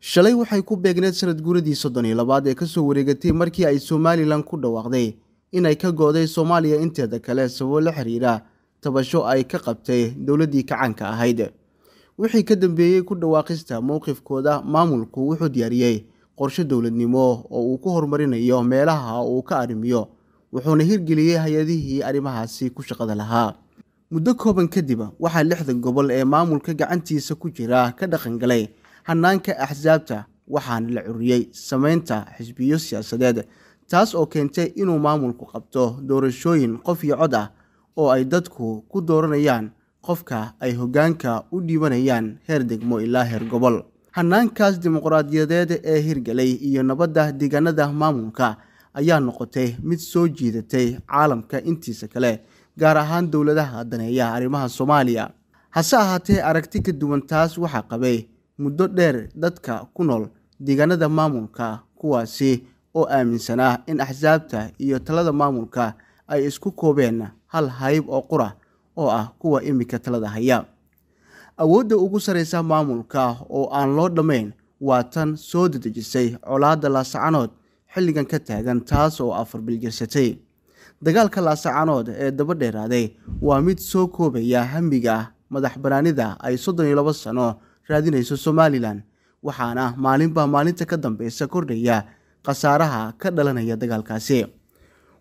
shalay waxay ku beegneed sanad guuradii soddon iyo labaad ee ka soo wareegatay markii ay somalilan ku dhawaaqday inay ka gooday soomaaliya inteeda kale sababo la xiriira tabasho ay ka qabtay dowladdii kacaanka ahayd. Wixii ka dambeeyey ku dhawaaqista mowqifkooda maamulku wuxuu diyaariyey qorshe dowladnimo oo uu ku horumarinayo meelaha uu ka arrimiyo wuxuuna hirgeliyey hay'adihii arrimahaasi ku shaqada lahaa. Muddo kooban kadib waxaa lixda gobol ee maamulka gacantiisa ku jira ka dhaqangalay hanaanka axsaabta waxaana la curiyey sameynta xisbiyo siyaasadeed taas oo keentay inuu maamulku qabto doorashooyin qof iyo cod ah oo ay dadku ku dooranayaan qofka ay hoggaanka u dhiibanayaan heer degmo ilaa heer gobol. Hanaankaas dimuqraadiyadeed ee hirgalay iyo nabadda deegaanada maamulka ayaa noqotay mid soo jiidatay caalamka intiisa kale gaar ahaan dowladaha daneeya arrimaha soomaaliya. Hase ahaatee aragti ka duwan taas waxaa qabay muddo dheer dadka ku nool deegaanada maamulka kuwaasi oo aaminsanaa in axsaabta iyo talada maamulka ay isku koobeen hal hayb oo qura oo ah kuwa imika talada haya. Awoodda ugu sarreysa maamulka oo aan loo dhammayn waa tan soo dedejisay colaadda laasacanood xilligan ka taagan taas oo afar biljirsatay dagaalka laasacanood ee daba dheeraaday waa mid soo koobaya hamiga madax banaanida ay soddon iyo labo sano raadinayso somalilan. Waxaana maalinba maalinta ka dambeysa kordhaya khasaaraha ka dhalanaya dagaalkaasi.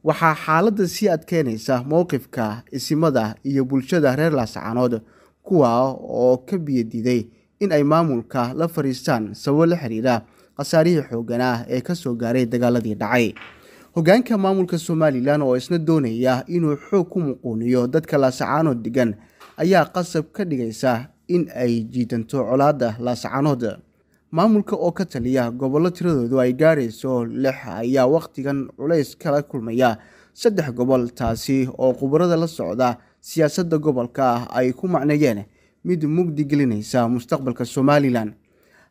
Waxaa xaaladda sii adkeynaysa mowqifka isimada iyo bulshada reer laasacanood kuwa oo ka biyadiiday in ay maamulka la fadhiistaan sababo la xiriira khasaarihii xooganah ee ka soo gaaray dagaaladii dhacay. Hoggaanka maamulka somalilan oo isna doonaya inuu xoog ku muquuniyo dadka laasacanood degan ayaa qasab ka dhigaysa in ay jiidanto colaadda laasacanood maamulka oo ka taliya gobollo tiradoodu ay gaarayso lix ayaa wakhtigan culays kala kulmaya. Saddex gobol taasi oo khubarada la socda siyaasadda gobolka ah ay ku macneeyeen. Mid mugdi gelinaysa mustaqbalka somalilan.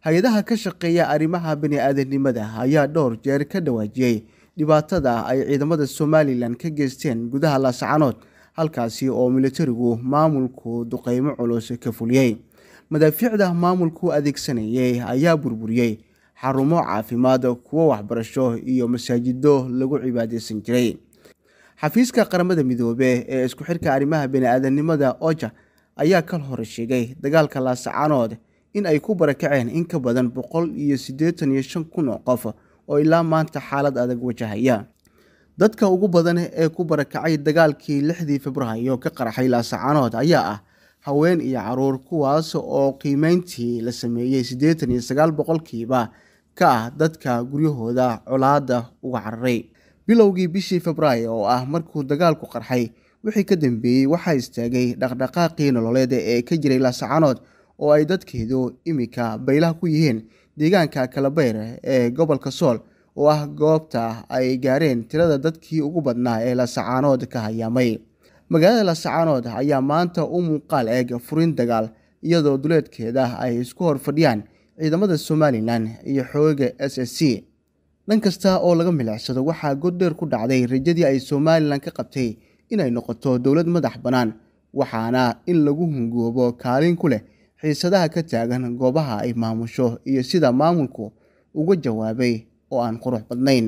Hay'adaha ka shaqeeya arrimaha bani-aadanimada ayaa dhowr jeer ka dhawaajiyey dhibaatada ay ciidamada somalilan ka geysteen gudaha laasacanood halkaasi oo militarigu maamulku duqeymo culus ka fuliyey. Madaafiicda maamulku adeegsanayay ayaa burburiyey. Xarumo caafimaad kuwo waxbarasho iyo masaajido lagu cibaadeysan jiray. Xafiiska qaramada midoobe ee isku xirka arrimaha bani-aadanimada oja ayaa kal hore sheegay dagaalka laasacanood in ay ku barakaceen in ka badan boqol iyo siddeetan iyo shan kun oo qof oo ilaa maanta xaalad adag wajahaya dadka ugu badan ee ku barakacay dagaalkii lixdii februaayo ka qarxay laasacanood ayaa ah haween iyo carruur kuwaas oo qiimeyntii la sameeyey siddeetan iyo sagaal boqolkiiba ka ah dadka guryahooda colaadda uga cararay. Bilowgii bishii februaayo oo ah markuu dagaalku qarxay wixii ka dambeeyey waxaa istaagay dhaqdhaqaaqii nololeed ee ka jiray laasacanood oo ay dadkeedu imika baylaha ku yihiin deegaanka kalabeyr ee gobolka sool oo ah goobta ay gaareen tirada dadkii ugu badnaa ee laasacanood ka hayaamay magaalada laasacanood ayaa maanta u muuqaal eeg furin dagaal iyadoo duleedkeeda ay isku hor fadhiyaan ciidamada somalilan iyo xooga s s c. Dhan kasta oo laga milicsado waxaa goddheer ku dhacday rajadii ay somalilan ka qabtay inay noqoto dowlad madax bannaan waxaana in lagu hungoobo kaalin ku leh xiisadaha ka taagan goobaha ay maamusho iyo sida maamulku uga jawaabay oo aan qurux badnayn